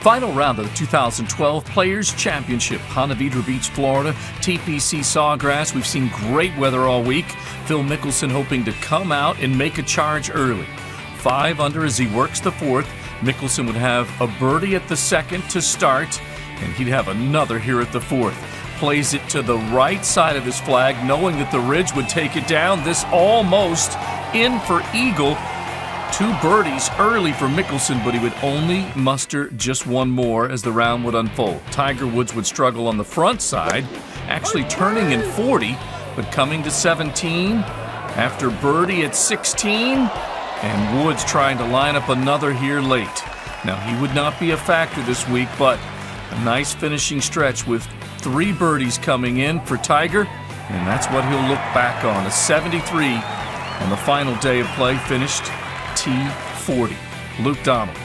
Final round of the 2012 Players Championship, Ponte Beach, Florida, TPC Sawgrass. We've seen great weather all week. Phil Mickelson hoping to come out and make a charge early. Five under as he works the fourth. Mickelson would have a birdie at the second to start, and he'd have another here at the fourth. Plays it to the right side of his flag, knowing that the ridge would take it down. This almost in for Eagle. Two birdies early for Mickelson, but he would only muster just one more as the round would unfold. Tiger Woods would struggle on the front side, actually turning in 40, but coming to 17 after birdie at 16, and Woods trying to line up another here late. Now, he would not be a factor this week, but a nice finishing stretch with three birdies coming in for Tiger, and that's what he'll look back on. A 73 on the final day of play, finished T40. Luke Donald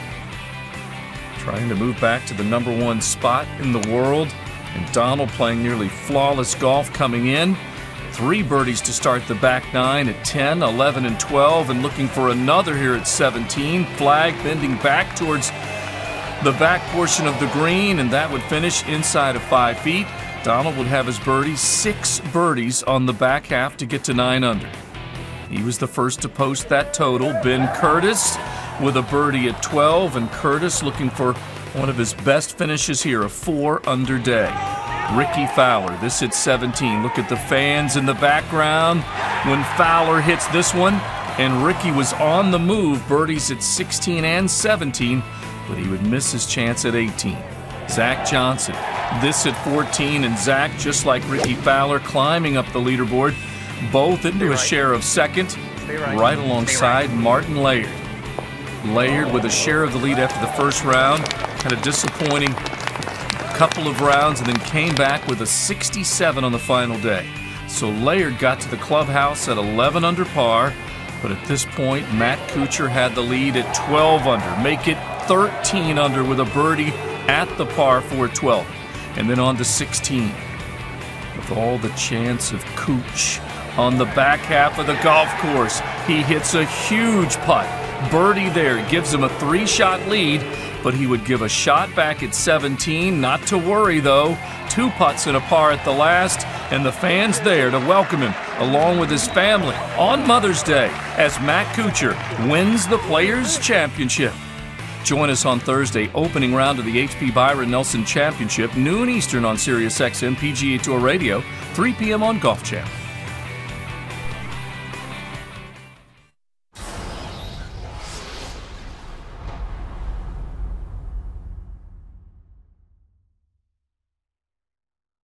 trying to move back to the number one spot in the world. And Donald playing nearly flawless golf coming in. Three birdies to start the back nine at 10, 11, and 12, and looking for another here at 17. Flag bending back towards the back portion of the green, and that would finish inside of five feet. Donald would have his birdie, six birdies on the back half to get to nine under. He was the first to post that total. Ben Curtis with a birdie at 12, and Curtis looking for one of his best finishes here, a four under day. Rickie Fowler, this at 17. Look at the fans in the background when Fowler hits this one. And Rickie was on the move, birdies at 16 and 17, but he would miss his chance at 18. Zach Johnson, this at 14, and Zach, just like Rickie Fowler, climbing up the leaderboard both into a share of second, right. alongside Martin Laird. Laird with a share of the lead after the first round, had a disappointing couple of rounds and then came back with a 67 on the final day. So Laird got to the clubhouse at 11 under par, but at this point, Matt Kuchar had the lead at 12 under, make it 13 under with a birdie at the par 4 12, and then on to 16 with all the chance of Cooch on the back half of the golf course. He hits a huge putt. Birdie there gives him a three shot lead, but he would give a shot back at 17. Not to worry though. Two putts and a par at the last, and the fans there to welcome him along with his family on Mother's Day as Matt Kuchar wins the Players' Championship. Join us on Thursday, opening round of the HP Byron Nelson Championship, noon Eastern on Sirius XM PGA Tour Radio, 3 p.m. on Golf Channel.